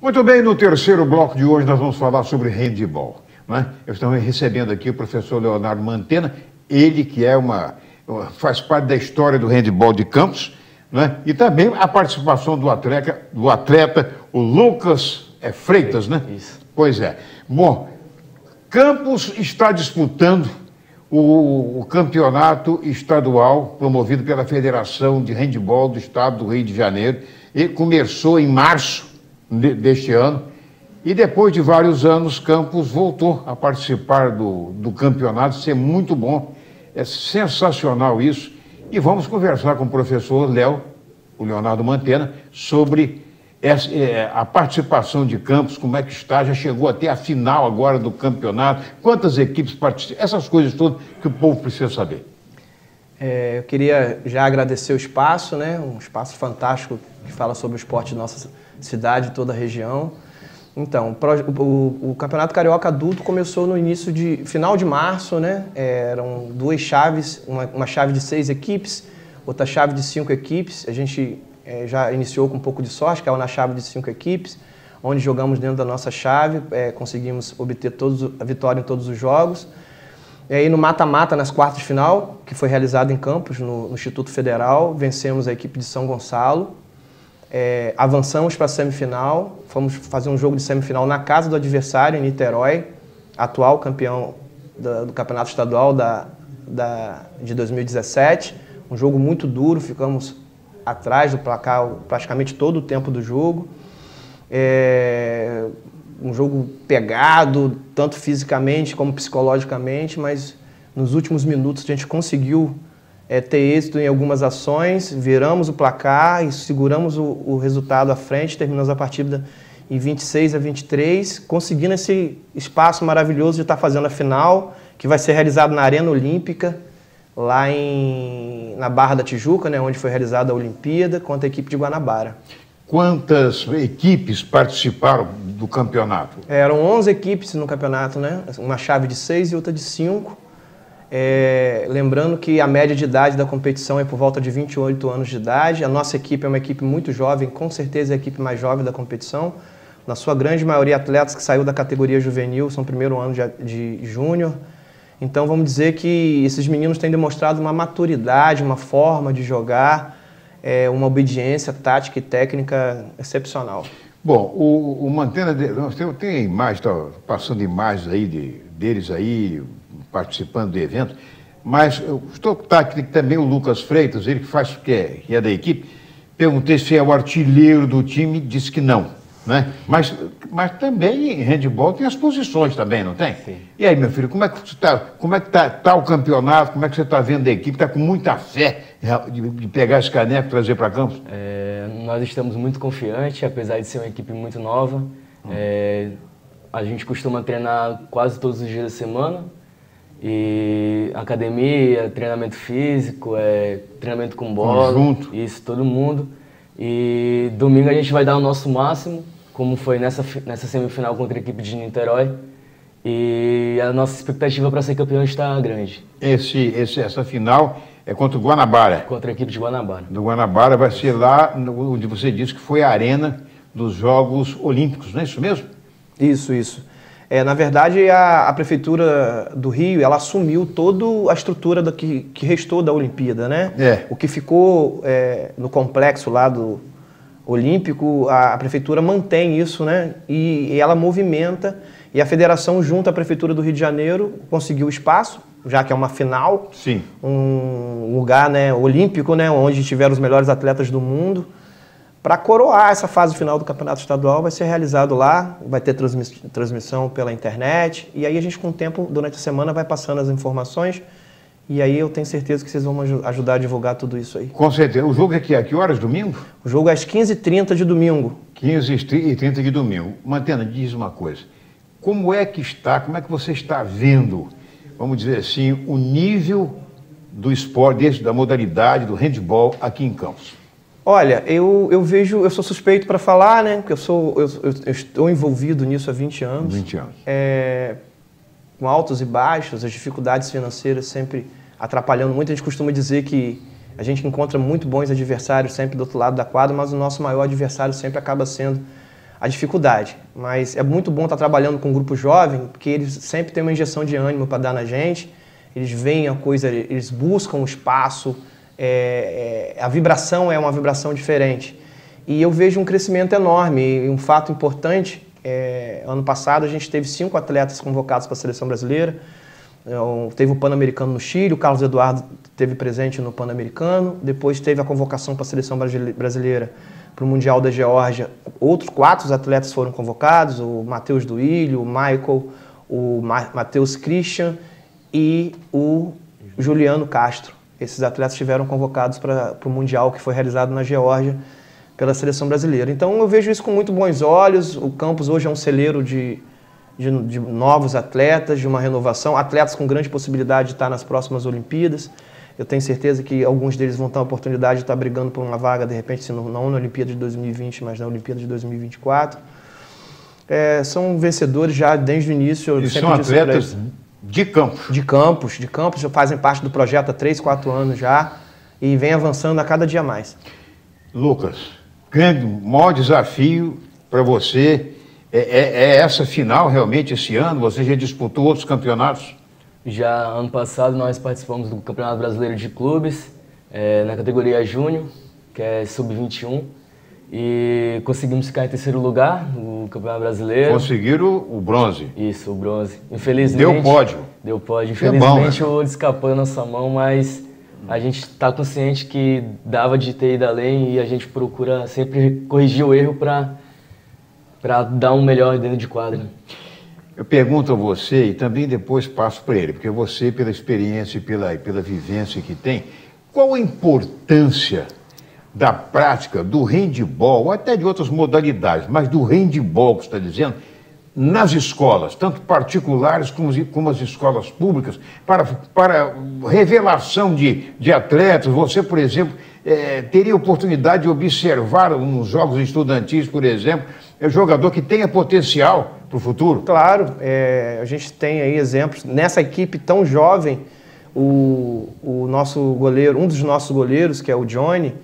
Muito bem, no terceiro bloco de hoje nós vamos falar sobre handball. Né? Eu estou recebendo aqui o professor Leonardo Mantena, ele que é uma, faz parte da história do handball de Campos, né? e também a participação do atleta, do atleta o Lucas é, Freitas, né? Isso. Pois é. Bom, Campos está disputando o, o, campeonato estadual promovido pela Federação de Handball do Estado do Rio de Janeiro. E começou em março deste ano. E depois de vários anos, Campos voltou a participar do, do campeonato. Isso é muito bom. É sensacional isso. E vamos conversar com o professor Léo, o Leonardo Mantena, sobre essa, é, a participação de Campos, como é que está, já chegou até a final agora do campeonato, quantas equipes participam, essas coisas todas que o povo precisa saber. É, eu queria já agradecer o espaço, né, um espaço fantástico que fala sobre o esporte de nossa cidade, toda a região. Então, o, o, o, Campeonato Carioca Adulto começou no início de final de março, né? Eram duas chaves, uma, uma chave de seis equipes, outra chave de cinco equipes. A gente é, já iniciou com um pouco de sorte, caiu na chave de cinco equipes, onde jogamos dentro da nossa chave, é, conseguimos obter todos, a vitória em todos os jogos. E aí no mata-mata, nas quartas de final, que foi realizado em Campos, no, no Instituto Federal, vencemos a equipe de São Gonçalo, é, avançamos para a semifinal, fomos fazer um jogo de semifinal na casa do adversário, em Niterói, atual campeão do, do Campeonato Estadual da, da, de 2017. Um jogo muito duro, ficamos atrás do placar praticamente todo o tempo do jogo. É um jogo pegado, tanto fisicamente como psicologicamente, mas nos últimos minutos a gente conseguiu é, ter êxito em algumas ações, viramos o placar e seguramos o, o resultado à frente, terminamos a partida em 26 a 23, conseguindo esse espaço maravilhoso de estar fazendo a final, que vai ser realizado na Arena Olímpica, lá em, na Barra da Tijuca, né, onde foi realizada a Olimpíada, contra a equipe de Guanabara. Quantas equipes participaram do campeonato? Eram 11 equipes no campeonato, né? Uma chave de 6 e outra de 5. É, lembrando que a média de idade da competição é por volta de 28 anos de idade. A nossa equipe é uma equipe muito jovem, com certeza é a equipe mais jovem da competição. Na sua grande maioria, atletas que saiu da categoria juvenil, são primeiro ano de, de júnior. Então vamos dizer que esses meninos têm demonstrado uma maturidade, uma forma de jogar, é, uma obediência tática e técnica excepcional. Bom, o, o Mantena, nós tem imagens, tá passando imagens aí de, deles aí participando do evento, mas eu estou tá aqui também o Lucas Freitas, ele que faz que é, que é da equipe, perguntei se é o artilheiro do time, disse que não. Né? Mas, mas também em handball tem as posições também, não tem? Sim. E aí, meu filho, como é que está como é que tá, tá, o campeonato? Como é que você está vendo a equipe? Está com muita fé de, de, pegar esse caneco e trazer para Campos? É, nós estamos muito confiantes, apesar de ser uma equipe muito nova. Hum. É, a gente costuma treinar quase todos os dias da semana. E academia, treinamento físico, é, treinamento com bola. Junto. Isso, todo mundo. E domingo a gente vai dar o nosso máximo como foi nessa, nessa semifinal contra a equipe de Niterói. E a nossa expectativa para ser campeão está grande. Esse, esse, essa final é contra o Guanabara. Contra a equipe de Guanabara. Do Guanabara vai ser lá onde você disse que foi a arena dos Jogos Olímpicos, não é isso mesmo? Isso, isso. É, na verdade, a, a, Prefeitura do Rio, ela assumiu toda a estrutura do que, que restou da Olimpíada, né? É. O que ficou é, no complexo lá do, Olímpico, a, a, prefeitura mantém isso, né? E, e, ela movimenta e a federação junto à prefeitura do Rio de Janeiro conseguiu espaço, já que é uma final, Sim. um lugar, né, olímpico, né, onde tiveram os melhores atletas do mundo. Para coroar essa fase final do campeonato estadual, vai ser realizado lá, vai ter transmissão pela internet e aí a gente com o tempo durante a semana vai passando as informações e aí eu tenho certeza que vocês vão ajudar a divulgar tudo isso aí. Com certeza. O jogo é que, a que horas, domingo? O jogo é às 15h30 de domingo. 15h30 de domingo. Mantena, diz uma coisa. Como é que está, como é que você está vendo, vamos dizer assim, o nível do esporte, da modalidade do handball aqui em Campos? Olha, eu, eu vejo, eu sou suspeito para falar, né? Porque eu, sou, eu, eu, eu, estou envolvido nisso há 20 anos. 20 anos. É, com altos e baixos, as dificuldades financeiras sempre atrapalhando muito. A gente costuma dizer que a gente encontra muito bons adversários sempre do outro lado da quadra, mas o nosso maior adversário sempre acaba sendo a dificuldade. Mas é muito bom estar trabalhando com um grupo jovem, porque eles sempre têm uma injeção de ânimo para dar na gente, eles veem a coisa, eles buscam o espaço, é, é, a vibração é uma vibração diferente. E eu vejo um crescimento enorme. E um fato importante, é, ano passado a gente teve cinco atletas convocados para a seleção brasileira. Então, teve o Pan-Americano no Chile, o Carlos Eduardo teve presente no Pan-Americano, depois teve a convocação para a seleção brasileira para o Mundial da Geórgia. Outros quatro atletas foram convocados, o Matheus Duílio, o Michael, o Matheus Christian e o Juliano Castro. Esses atletas estiveram convocados para o Mundial que foi realizado na Geórgia pela seleção brasileira. Então eu vejo isso com muito bons olhos. O campus hoje é um celeiro de, de, de, novos atletas, de uma renovação, atletas com grande possibilidade de estar nas próximas Olimpíadas. Eu tenho certeza que alguns deles vão ter a oportunidade de estar brigando por uma vaga, de repente, se não, não na Olimpíada de 2020, mas na Olimpíada de 2024. É, são vencedores já desde o início. E são atletas de campos. De campos, de campos, fazem parte do projeto há 3, 4 anos já e vem avançando a cada dia mais. Lucas, grande, maior desafio para você é, é, é, essa final realmente esse ano? Você já disputou outros campeonatos? Já ano passado nós participamos do Campeonato Brasileiro de Clubes é, na categoria Júnior, que é sub-21, e conseguimos ficar em terceiro lugar no Campeonato Brasileiro. Conseguiram o bronze? Isso, o bronze. Infelizmente. Deu pódio? Deu pódio. Infelizmente é bom, né? o escapou da nossa mão, mas a gente está consciente que dava de ter ido além e a gente procura sempre corrigir o erro para dar um melhor dentro de quadra. Eu pergunto a você e também depois passo para ele, porque você, pela experiência e pela, pela vivência que tem, qual a importância da prática do handball, até de outras modalidades, mas do handball que você está dizendo, nas escolas, tanto particulares como, como as escolas públicas, para, para revelação de, de atletas? Você, por exemplo, é, teria oportunidade de observar nos jogos estudantis, por exemplo, é jogador que tenha potencial para o futuro? Claro, é, a gente tem aí exemplos. Nessa equipe tão jovem, o, o nosso goleiro, um dos nossos goleiros, que é o Johnny,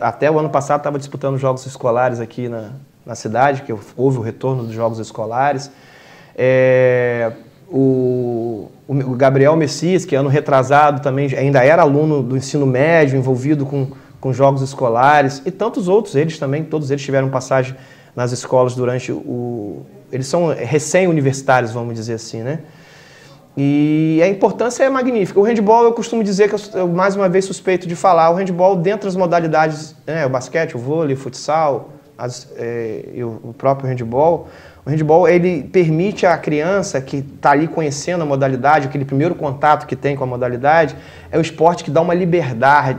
até o ano passado estava disputando jogos escolares aqui na, na cidade, que houve o retorno dos jogos escolares. É, o, o, Gabriel Messias, que ano retrasado também ainda era aluno do ensino médio, envolvido com, com jogos escolares, e tantos outros, eles também, todos eles tiveram passagem nas escolas durante o. Eles são recém-universitários, vamos dizer assim, né? E a importância é magnífica. O handball, eu costumo dizer que eu, mais uma vez suspeito de falar, o handball dentro das modalidades, né, o basquete, o vôlei, o futsal, as, é, o, próprio handball, o handball ele permite à criança que está ali conhecendo a modalidade, aquele primeiro contato que tem com a modalidade, é o esporte que dá uma liberdade.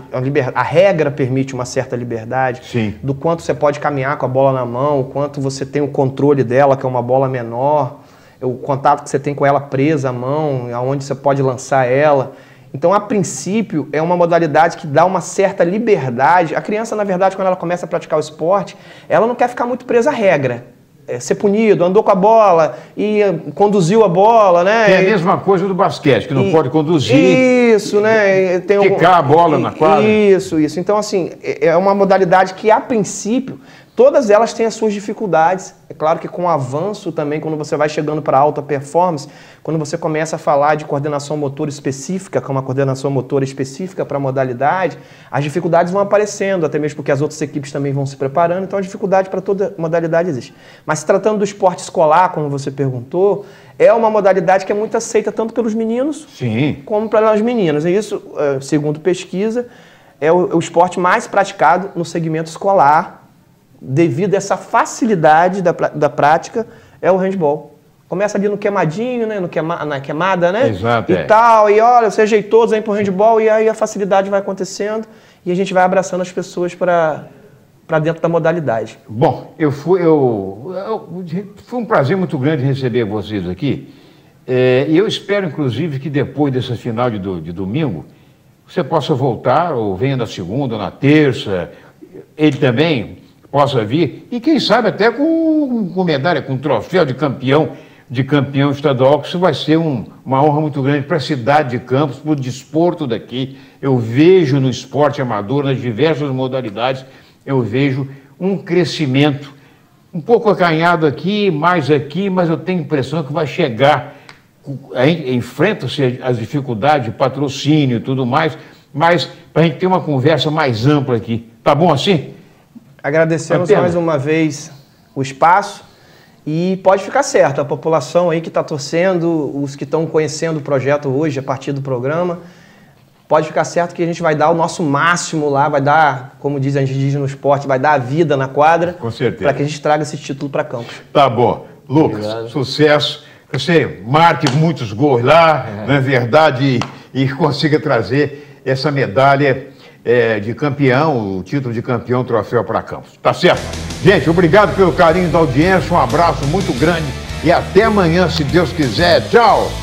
A regra permite uma certa liberdade Sim. do quanto você pode caminhar com a bola na mão, o quanto você tem o controle dela, que é uma bola menor, o contato que você tem com ela presa à mão, aonde você pode lançar ela. Então, a princípio, é uma modalidade que dá uma certa liberdade. A criança, na verdade, quando ela começa a praticar o esporte, ela não quer ficar muito presa à regra é, ser punido, andou com a bola e conduziu a bola, né? É a mesma coisa do basquete, que não e, pode conduzir. Isso, né? Tem Ficar algum, a bola na quadra. Isso, isso. Então, assim, é, é uma modalidade que, a princípio, Todas elas têm as suas dificuldades. É claro que com o avanço também, quando você vai chegando para alta performance, quando você começa a falar de coordenação motora específica, que é uma coordenação motora específica para a modalidade, as dificuldades vão aparecendo, até mesmo porque as outras equipes também vão se preparando, então a dificuldade para toda modalidade existe. Mas se tratando do esporte escolar, como você perguntou, é uma modalidade que é muito aceita tanto pelos meninos Sim. como pelas meninas. E isso, eh, segundo pesquisa, é o, esporte mais praticado no segmento escolar devido a essa facilidade da, da prática, é o handball. Começa ali no queimadinho, né? No queima, na queimada, né? Exato. E é. tal, e olha, você ajeitou, vem pro handball, e aí a facilidade vai acontecendo e a gente vai abraçando as pessoas para para dentro da modalidade. Bom, eu fui, eu, eu, foi um prazer muito grande receber vocês aqui. É, e eu espero, inclusive, que depois dessa final de, do, de domingo, você possa voltar, ou venha na segunda, ou na terça. Ele também, possa vir, e quem sabe até com, com medalha, com troféu de campeão, de campeão estadual, que isso vai ser um, uma honra muito grande para a cidade de Campos, para o desporto daqui. Eu vejo no esporte amador, nas diversas modalidades, eu vejo um crescimento um pouco acanhado aqui, mais aqui, mas eu tenho a impressão que vai chegar. Enfrenta-se as dificuldades de patrocínio e tudo mais, mas para a gente ter uma conversa mais ampla aqui. Tá bom assim? Agradecemos mais uma vez o espaço e pode ficar certo, a população aí que está torcendo, os que estão conhecendo o projeto hoje a partir do programa, pode ficar certo que a gente vai dar o nosso máximo lá, vai dar, como diz a gente diz no esporte, vai dar a vida na quadra. Com certeza. Para que a gente traga esse título para Campos. Tá bom. Lucas, Obrigado. sucesso. Você marque muitos gols lá, é. não é verdade? E, e consiga trazer essa medalha é, de campeão, o título de campeão, troféu para Campos. Tá certo? Gente, obrigado pelo carinho da audiência, um abraço muito grande e até amanhã, se Deus quiser. Tchau!